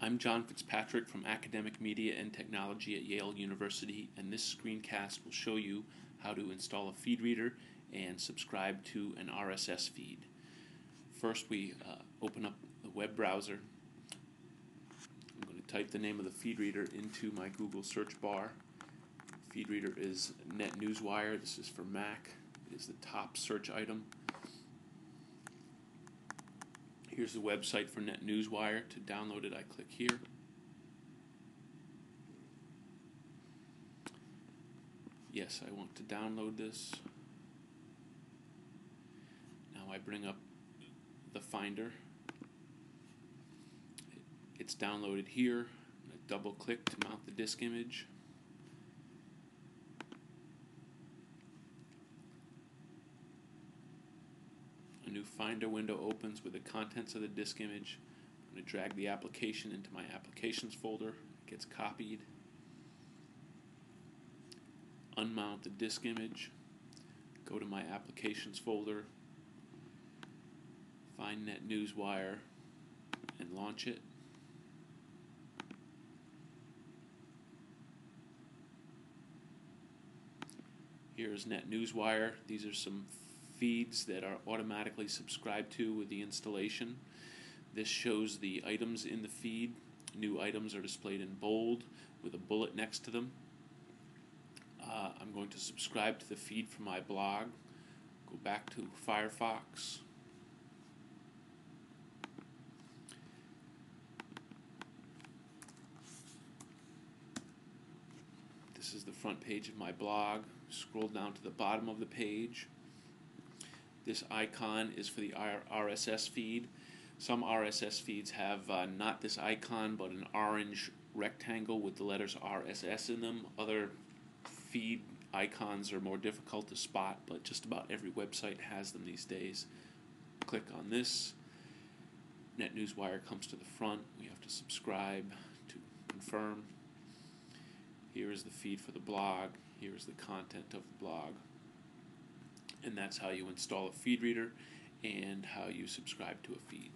I'm John Fitzpatrick from Academic Media and Technology at Yale University, and this screencast will show you how to install a feed reader and subscribe to an RSS feed. First, we uh, open up the web browser. I'm going to type the name of the feed reader into my Google search bar. Feed reader is NetNewsWire. This is for Mac. It is the top search item. Here's the website for NetNewsWire. To download it, I click here. Yes, I want to download this. Now I bring up the Finder. It's downloaded here. I double click to mount the disk image. A new Finder window opens with the contents of the disk image. I'm going to drag the application into my applications folder. It gets copied. Unmount the disk image. Go to my applications folder. Find NetNewsWire and launch it. Here's NetNewsWire. These are some feeds that are automatically subscribed to with the installation. This shows the items in the feed. New items are displayed in bold with a bullet next to them. Uh, I'm going to subscribe to the feed from my blog. Go back to Firefox. This is the front page of my blog. Scroll down to the bottom of the page. This icon is for the RSS feed. Some RSS feeds have uh, not this icon, but an orange rectangle with the letters RSS in them. Other feed icons are more difficult to spot, but just about every website has them these days. Click on this. NetNewsWire comes to the front. We have to subscribe to confirm. Here is the feed for the blog. Here is the content of the blog and that's how you install a feed reader and how you subscribe to a feed.